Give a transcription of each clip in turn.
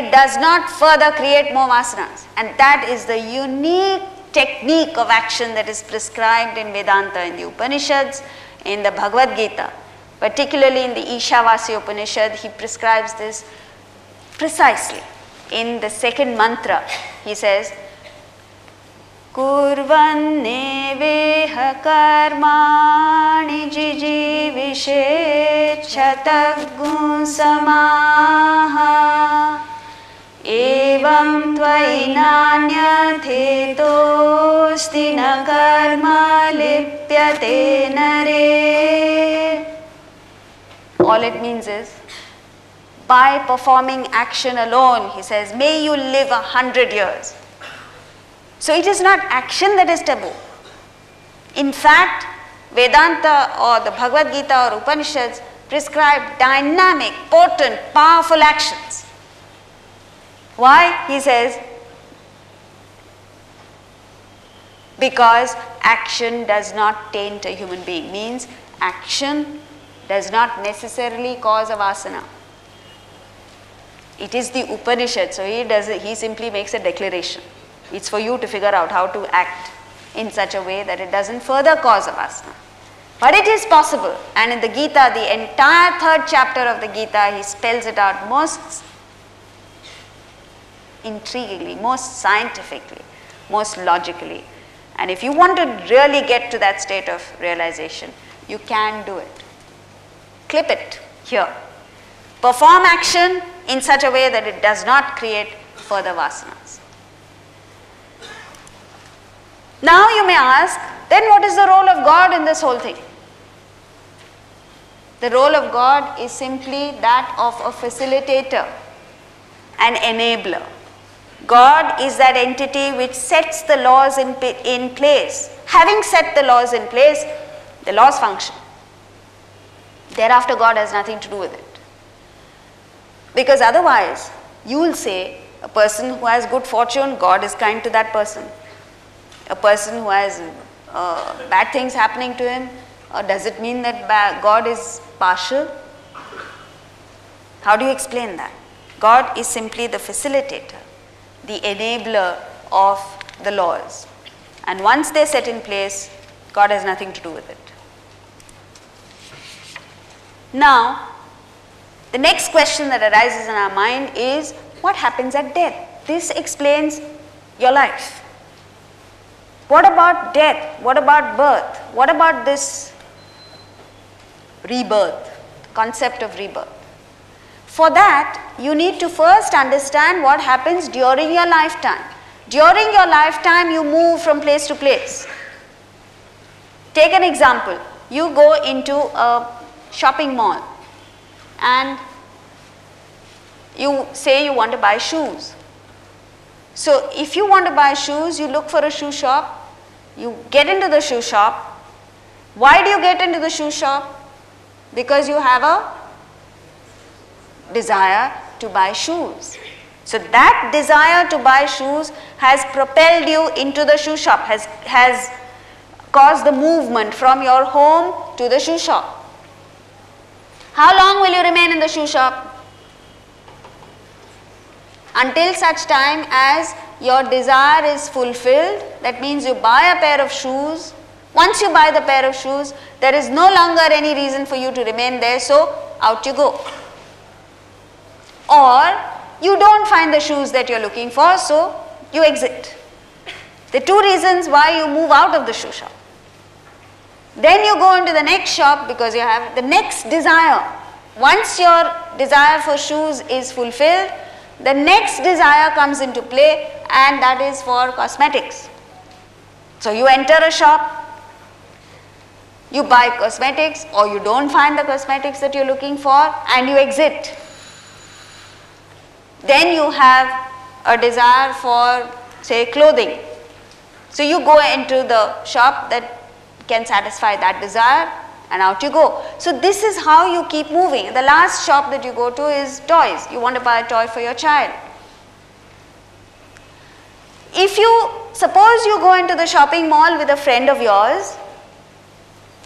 It does not further create more vasanas and that is the unique technique of action that is prescribed in Vedanta, in the Upanishads, in the Bhagavad Gita. Particularly in the Ishavasya Upanishad, he prescribes this precisely. In the second mantra, he says, कुर्वन्नेवेह कर्माणि जिजीविषे क्षतगुंसमाः एवं त्वयि नान्यथेतोऽस्ति न कर्म लिप्यते नरे All it means is, by performing action alone, he says, may you live a hundred years. So it is not action that is taboo. In fact, Vedanta or the Bhagavad Gita or Upanishads prescribe dynamic, potent, powerful actions. Why? He says, because action does not taint a human being, means action does not necessarily cause a vasana. It is the Upanishad, so he does he simply makes a declaration. It's for you to figure out how to act in such a way that it doesn't further cause a vasana. But it is possible, and in the Gita, the entire third chapter of the Gita, he spells it out most intriguingly, most scientifically, most logically. And if you want to really get to that state of realization, you can do it. Clip it here. Perform action in such a way that it does not create further vasanas. Now you may ask, then what is the role of God in this whole thing? The role of God is simply that of a facilitator, an enabler. God is that entity which sets the laws in, in place. Having set the laws in place, the laws function. Thereafter, God has nothing to do with it. Because otherwise, you will say a person who has good fortune, God is kind to that person a person who has uh, bad things happening to him, or does it mean that God is partial? How do you explain that? God is simply the facilitator, the enabler of the laws. And once they're set in place, God has nothing to do with it. Now, the next question that arises in our mind is what happens at death? This explains your life. What about death? What about birth? What about this rebirth, concept of rebirth? For that, you need to first understand what happens during your lifetime. During your lifetime, you move from place to place. Take an example. You go into a shopping mall and you say you want to buy shoes. So, if you want to buy shoes, you look for a shoe shop you get into the shoe shop. Why do you get into the shoe shop? Because you have a desire to buy shoes. So that desire to buy shoes has propelled you into the shoe shop, has, has caused the movement from your home to the shoe shop. How long will you remain in the shoe shop? Until such time as your desire is fulfilled, that means you buy a pair of shoes. Once you buy the pair of shoes, there is no longer any reason for you to remain there, so out you go. Or you don't find the shoes that you're looking for, so you exit. The two reasons why you move out of the shoe shop. Then you go into the next shop because you have the next desire. Once your desire for shoes is fulfilled, the next desire comes into play and that is for cosmetics. So you enter a shop, you buy cosmetics or you don't find the cosmetics that you're looking for and you exit. Then you have a desire for say clothing. So you go into the shop that can satisfy that desire and out you go. So this is how you keep moving. The last shop that you go to is toys. You want to buy a toy for your child. If you suppose you go into the shopping mall with a friend of yours,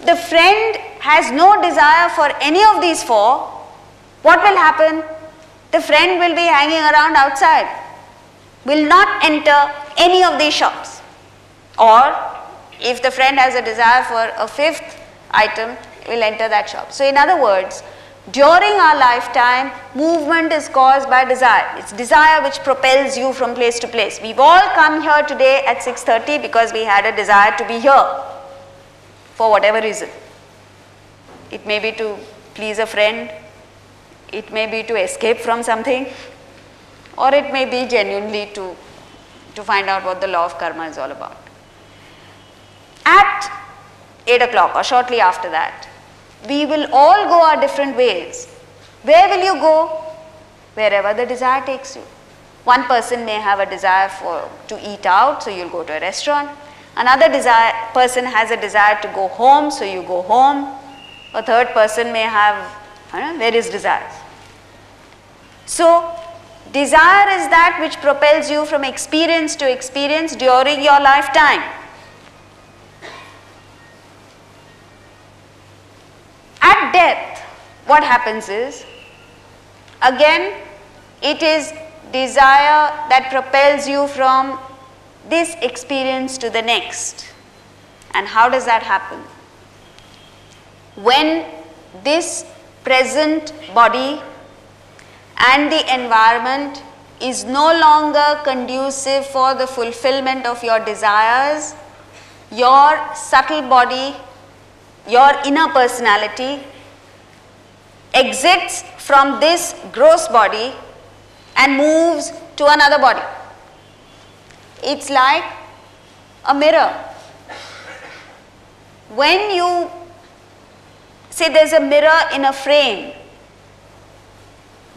the friend has no desire for any of these four, what will happen? The friend will be hanging around outside, will not enter any of these shops. Or if the friend has a desire for a fifth item, will enter that shop. So in other words, during our lifetime, movement is caused by desire. It's desire which propels you from place to place. We've all come here today at 6.30 because we had a desire to be here for whatever reason. It may be to please a friend, it may be to escape from something, or it may be genuinely to, to find out what the law of karma is all about. At 8 o'clock or shortly after that, we will all go our different ways. Where will you go? Wherever the desire takes you. One person may have a desire for to eat out, so you'll go to a restaurant. Another desire, person has a desire to go home, so you go home. A third person may have know, various desires. So, desire is that which propels you from experience to experience during your lifetime. At death, what happens is, again, it is desire that propels you from this experience to the next. And how does that happen? When this present body and the environment is no longer conducive for the fulfillment of your desires, your subtle body your inner personality exits from this gross body and moves to another body. It's like a mirror. When you say there's a mirror in a frame,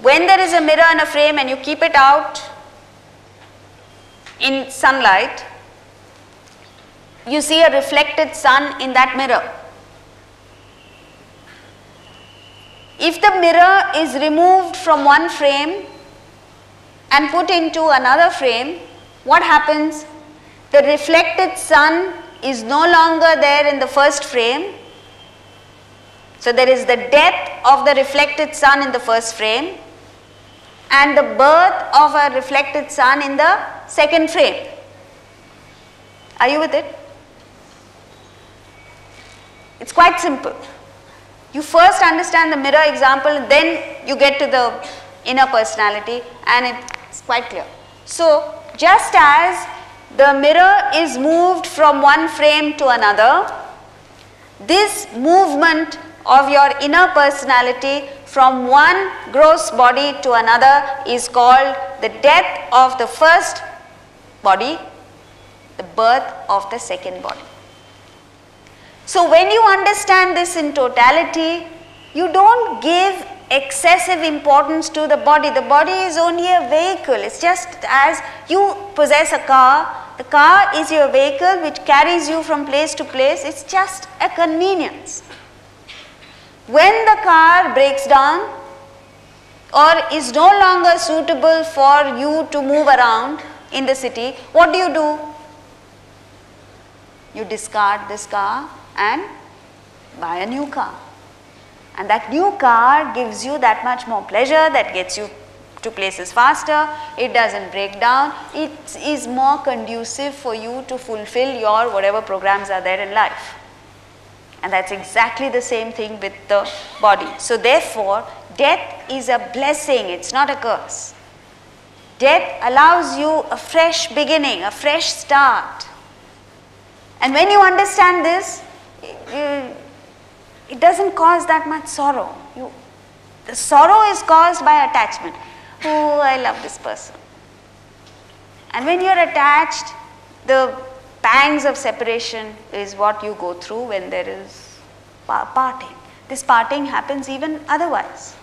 when there is a mirror in a frame and you keep it out in sunlight, you see a reflected sun in that mirror. If the mirror is removed from one frame and put into another frame, what happens? The reflected sun is no longer there in the first frame. So there is the death of the reflected sun in the first frame and the birth of a reflected sun in the second frame. Are you with it? It's quite simple. You first understand the mirror example, then you get to the inner personality and it's quite clear. So, just as the mirror is moved from one frame to another, this movement of your inner personality from one gross body to another is called the death of the first body, the birth of the second body. So when you understand this in totality, you don't give excessive importance to the body. The body is only a vehicle. It's just as you possess a car, the car is your vehicle which carries you from place to place. It's just a convenience. When the car breaks down or is no longer suitable for you to move around in the city, what do you do? You discard this car and buy a new car. And that new car gives you that much more pleasure, that gets you to places faster, it doesn't break down, it is more conducive for you to fulfill your whatever programs are there in life. And that's exactly the same thing with the body. So therefore, death is a blessing, it's not a curse. Death allows you a fresh beginning, a fresh start. And when you understand this, it doesn't cause that much sorrow. You, the sorrow is caused by attachment. Oh, I love this person. And when you're attached, the pangs of separation is what you go through when there is parting. This parting happens even otherwise.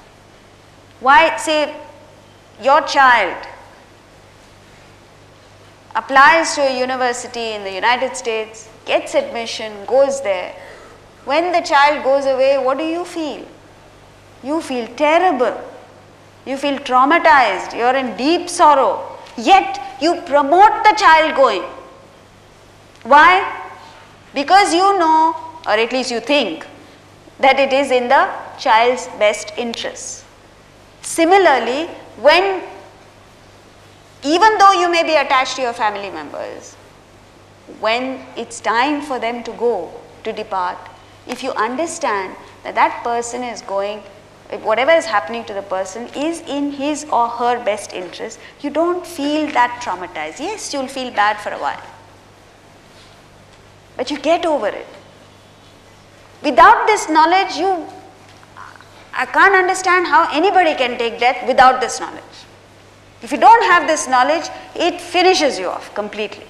Why, say, your child applies to a university in the United States, gets admission, goes there. When the child goes away, what do you feel? You feel terrible. You feel traumatized. You are in deep sorrow. Yet you promote the child going. Why? Because you know, or at least you think, that it is in the child's best interest. Similarly, when, even though you may be attached to your family members, when it's time for them to go, to depart, if you understand that that person is going, whatever is happening to the person is in his or her best interest, you don't feel that traumatized. Yes, you'll feel bad for a while, but you get over it. Without this knowledge, you, I can't understand how anybody can take death without this knowledge. If you don't have this knowledge, it finishes you off completely.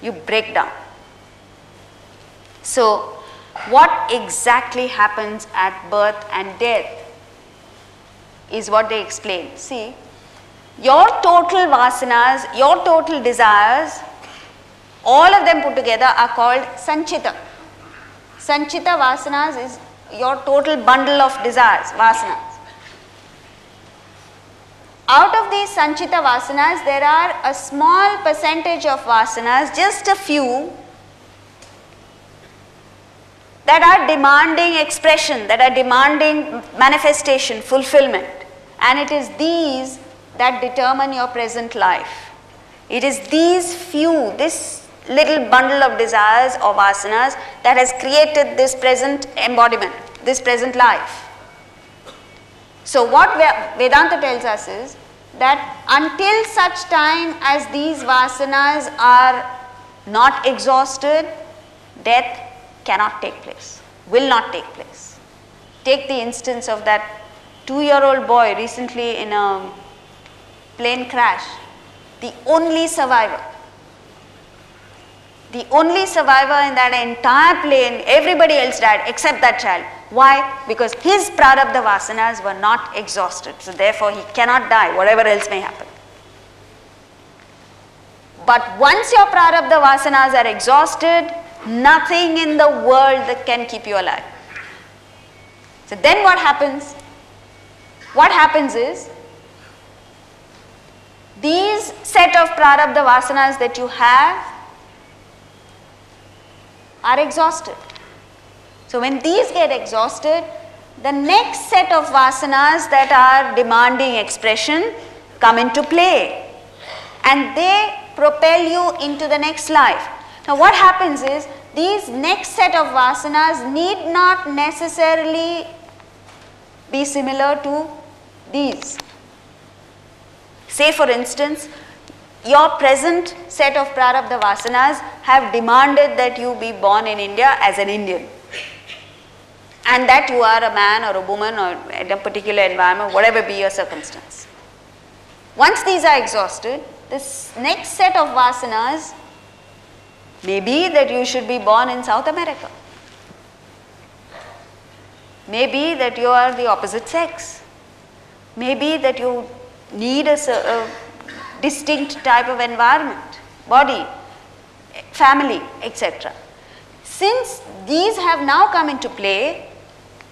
You break down. So, what exactly happens at birth and death is what they explain. See, your total vasanas, your total desires, all of them put together are called sanchita. Sanchita vasanas is your total bundle of desires, vasanas. Out of these sanchita vasanas, there are a small percentage of vasanas, just a few, that are demanding expression, that are demanding manifestation, fulfillment. And it is these that determine your present life. It is these few, this little bundle of desires or vasanas that has created this present embodiment, this present life. So, what Vedanta tells us is that until such time as these vasanas are not exhausted, death cannot take place, will not take place. Take the instance of that two year old boy recently in a plane crash, the only survivor. The only survivor in that entire plane, everybody else died except that child. Why? Because his prarabdha vasanas were not exhausted. So therefore he cannot die, whatever else may happen. But once your prarabdha vasanas are exhausted, nothing in the world that can keep you alive. So then what happens? What happens is, these set of prarabdha vasanas that you have are exhausted. So when these get exhausted, the next set of vasanas that are demanding expression come into play and they propel you into the next life. Now what happens is these next set of vasanas need not necessarily be similar to these. Say for instance, your present set of prarabdha vasanas have demanded that you be born in India as an Indian and that you are a man or a woman or in a particular environment, whatever be your circumstance. Once these are exhausted, this next set of vasanas may be that you should be born in South America. Maybe that you are the opposite sex. Maybe that you need a, a distinct type of environment, body, family, etc. Since these have now come into play,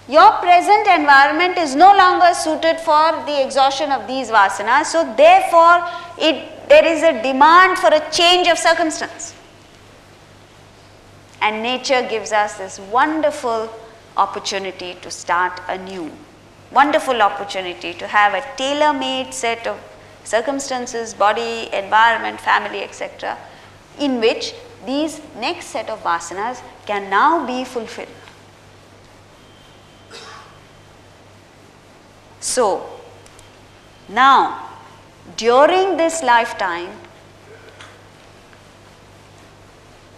your present environment is no longer suited for the exhaustion of these vasanas. So therefore, it, there is a demand for a change of circumstance. And nature gives us this wonderful opportunity to start anew. Wonderful opportunity to have a tailor-made set of circumstances, body, environment, family, etc. in which these next set of vasanas can now be fulfilled. So, now during this lifetime,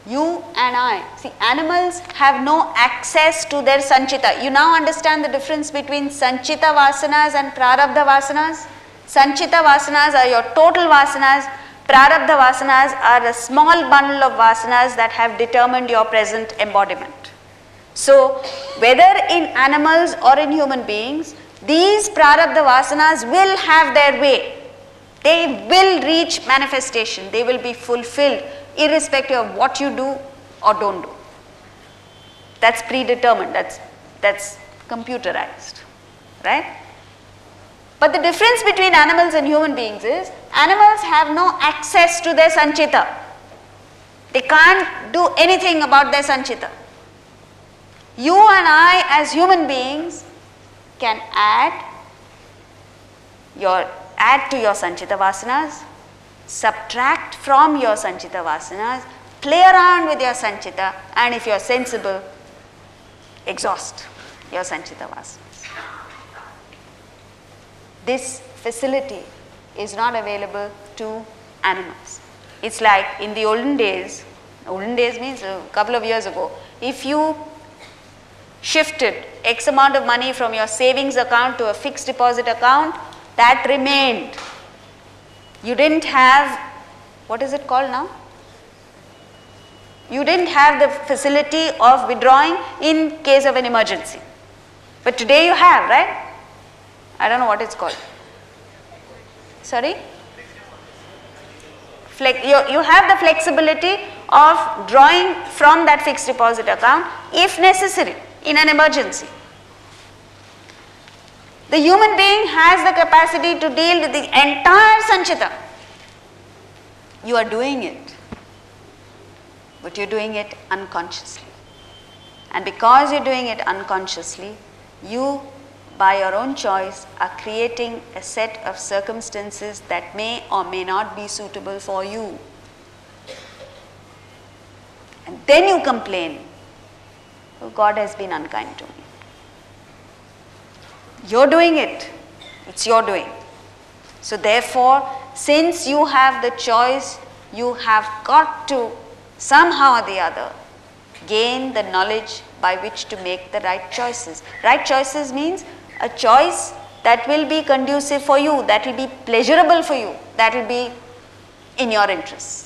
you and I, see animals have no access to their sanchita. You now understand the difference between sanchita vasanas and prarabdha vasanas? Sanchita vasanas are your total vasanas, prarabdha vasanas are a small bundle of vasanas that have determined your present embodiment. So, whether in animals or in human beings, these prarabdha vasanas will have their way. They will reach manifestation. They will be fulfilled irrespective of what you do or don't do. That's predetermined. That's, that's computerized. Right? But the difference between animals and human beings is animals have no access to their sanchita. They can't do anything about their sanchita. You and I as human beings can add your add to your Sanchita Vasanas, subtract from your Sanchita Vasanas, play around with your Sanchita, and if you're sensible, exhaust your Sanchita Vasanas. This facility is not available to animals. It's like in the olden days, olden days means a couple of years ago, if you shifted X amount of money from your savings account to a fixed deposit account, that remained. You didn't have, what is it called now? You didn't have the facility of withdrawing in case of an emergency. But today you have, right? I don't know what it's called. Sorry? Flex, you, you have the flexibility of drawing from that fixed deposit account if necessary in an emergency. The human being has the capacity to deal with the entire Sanchita. You are doing it, but you're doing it unconsciously. And because you're doing it unconsciously, you, by your own choice, are creating a set of circumstances that may or may not be suitable for you. And then you complain, oh, God has been unkind to me. You're doing it, it's your doing. So, therefore, since you have the choice, you have got to somehow or the other gain the knowledge by which to make the right choices. Right choices means a choice that will be conducive for you, that will be pleasurable for you, that will be in your interests.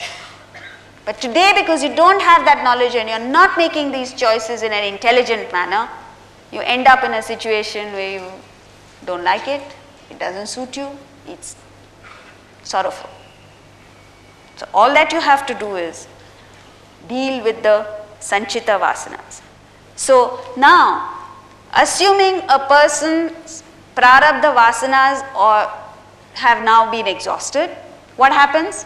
But today, because you don't have that knowledge and you're not making these choices in an intelligent manner, you end up in a situation where you don't like it, it doesn't suit you, it's sorrowful. So, all that you have to do is deal with the Sanchita Vasanas. So, now assuming a person's Prarabdha Vasanas or have now been exhausted, what happens?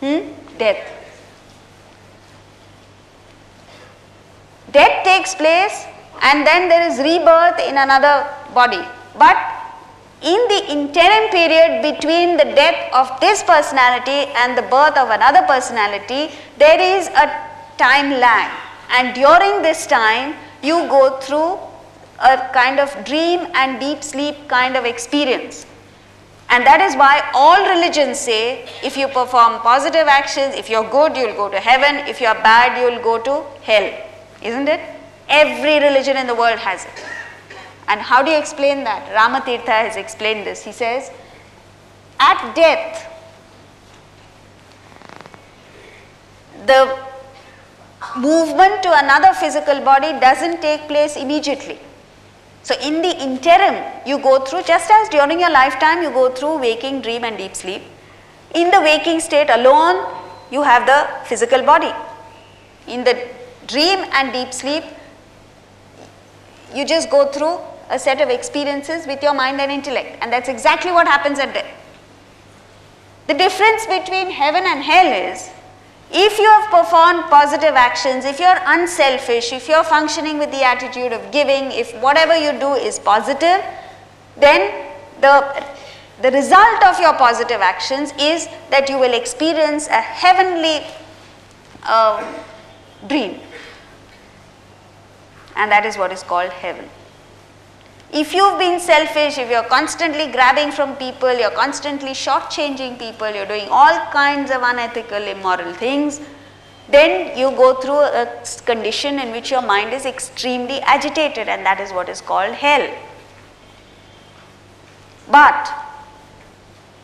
Hmm? Death. Death takes place and then there is rebirth in another body. But in the interim period between the death of this personality and the birth of another personality, there is a time lag. And during this time, you go through a kind of dream and deep sleep kind of experience. And that is why all religions say if you perform positive actions, if you're good, you'll go to heaven, if you're bad, you'll go to hell. Isn't it? Every religion in the world has it. And how do you explain that? Ramatirtha has explained this. He says, at death, the movement to another physical body doesn't take place immediately. So, in the interim, you go through just as during your lifetime you go through waking, dream, and deep sleep. In the waking state alone, you have the physical body. In the dream and deep sleep, you just go through a set of experiences with your mind and intellect, and that's exactly what happens at death. The difference between heaven and hell is if you have performed positive actions, if you are unselfish, if you are functioning with the attitude of giving, if whatever you do is positive, then the, the result of your positive actions is that you will experience a heavenly uh, dream. And that is what is called heaven. If you've been selfish, if you're constantly grabbing from people, you're constantly shortchanging people, you're doing all kinds of unethical, immoral things, then you go through a condition in which your mind is extremely agitated and that is what is called hell. But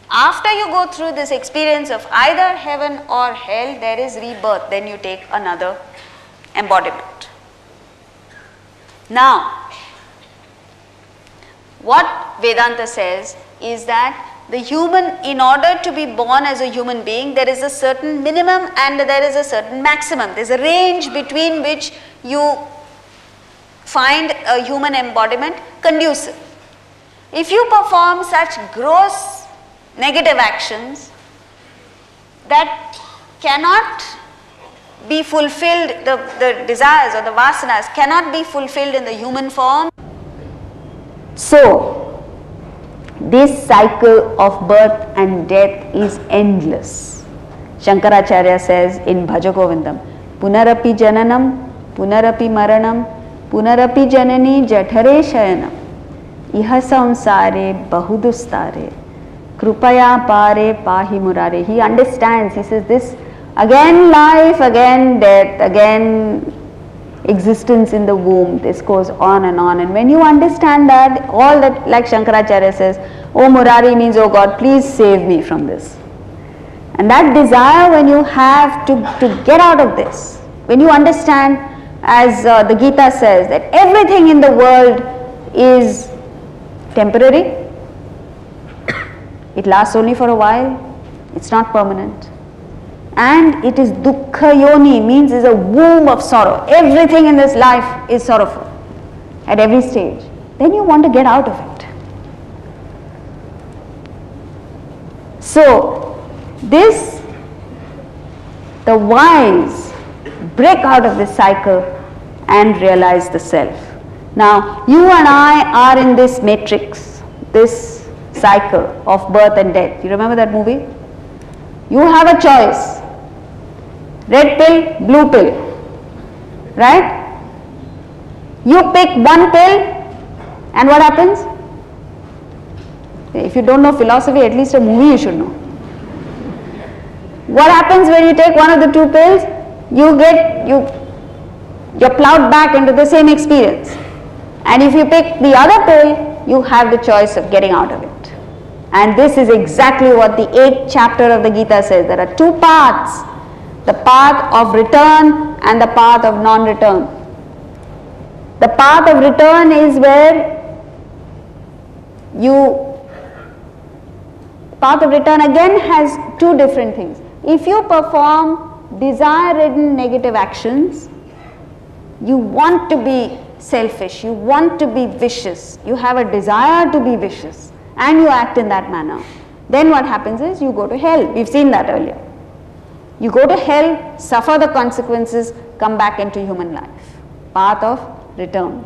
after you go through this experience of either heaven or hell, there is rebirth, then you take another embodiment. Now, what Vedanta says is that the human, in order to be born as a human being, there is a certain minimum and there is a certain maximum. There is a range between which you find a human embodiment conducive. If you perform such gross negative actions that cannot be fulfilled, the, the desires or the vasanas cannot be fulfilled in the human form, so, this cycle of birth and death is endless. Shankaracharya says in Bhajagovindam, Punarapi Jananam, Punarapi Maranam, Punarapi Janani Jathare Shayanam, Iha Samsare Bahudustare, Krupaya Pare Pahi Murare. He understands, he says this again life, again death, again existence in the womb. This goes on and on. And when you understand that, all that, like Shankaracharya says, Oh Murari means, Oh God, please save me from this. And that desire, when you have to, to get out of this, when you understand, as uh, the Gita says, that everything in the world is temporary, it lasts only for a while, it's not permanent and it is dukkha yoni means is a womb of sorrow. Everything in this life is sorrowful at every stage. Then you want to get out of it. So this the wise break out of this cycle and realize the self. Now you and i are in this matrix this cycle of birth and death. You remember that movie? You have a choice red pill, blue pill, right? You pick one pill and what happens? If you don't know philosophy, at least a movie you should know. What happens when you take one of the two pills? You get, you, you're plowed back into the same experience. And if you pick the other pill, you have the choice of getting out of it. And this is exactly what the eighth chapter of the Gita says. There are two paths the path of return and the path of non-return. The path of return is where you path of return again has two different things. If you perform desire ridden negative actions, you want to be selfish, you want to be vicious, you have a desire to be vicious and you act in that manner. Then what happens is you go to hell. We've seen that earlier. You go to hell, suffer the consequences, come back into human life. Path of return.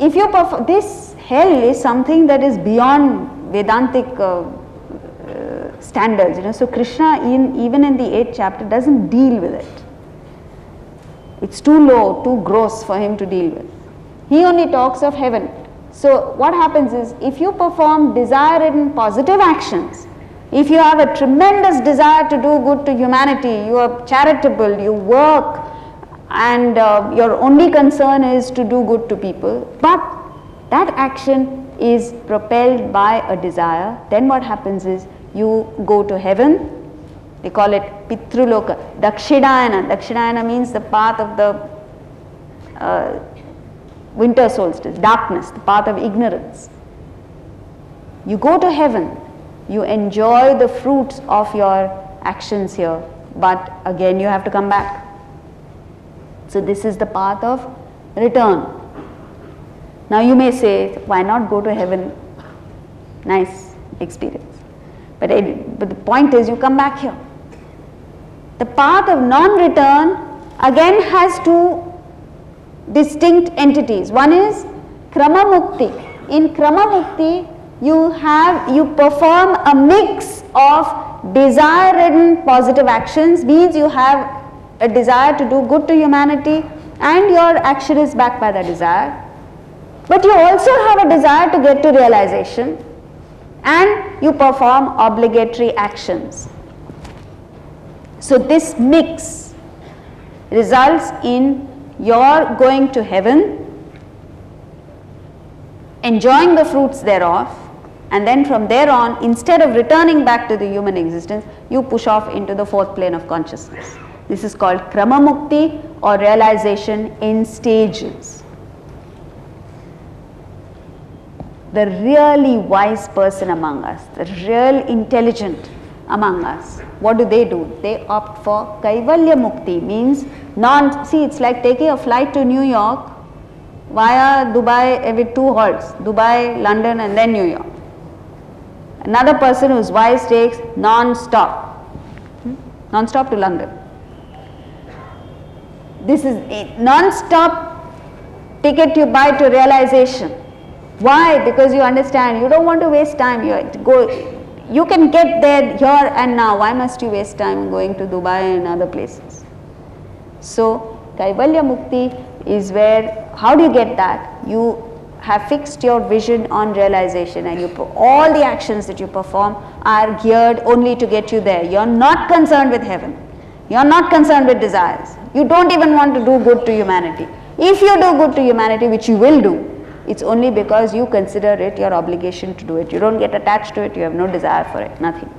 If you perform, this hell is something that is beyond Vedantic uh, uh, standards. You know, so Krishna, in, even in the eighth chapter, doesn't deal with it. It's too low, too gross for him to deal with. He only talks of heaven. So what happens is, if you perform desire-ridden positive actions, if you have a tremendous desire to do good to humanity, you are charitable, you work, and uh, your only concern is to do good to people, but that action is propelled by a desire, then what happens is you go to heaven, they call it Pitruloka, Dakshinayana. Dakshinayana means the path of the uh, winter solstice, darkness, the path of ignorance. You go to heaven you enjoy the fruits of your actions here, but again you have to come back. So, this is the path of return. Now, you may say, why not go to heaven? Nice experience. But, but the point is, you come back here. The path of non return again has two distinct entities. One is Krama Mukti. In Krama Mukti, you have you perform a mix of desire ridden positive actions means you have a desire to do good to humanity and your action is backed by the desire. But you also have a desire to get to realization and you perform obligatory actions. So this mix results in your going to heaven enjoying the fruits thereof and then from there on instead of returning back to the human existence you push off into the fourth plane of consciousness. This is called Krama Mukti or realization in stages. The really wise person among us, the real intelligent among us, what do they do? They opt for Kaivalya Mukti means non, see it's like taking a flight to New York via Dubai with two halts, Dubai, London and then New York. Another person whose wise takes non-stop, hmm? non-stop to London. This is a non-stop ticket you buy to realization. Why? Because you understand you don't want to waste time. You go, you can get there here and now. Why must you waste time going to Dubai and other places? So, Kaivalya Mukti is where, how do you get that? You have fixed your vision on realization and you all the actions that you perform are geared only to get you there. You are not concerned with heaven. You are not concerned with desires. You don't even want to do good to humanity. If you do good to humanity, which you will do, it's only because you consider it your obligation to do it. You don't get attached to it, you have no desire for it, nothing.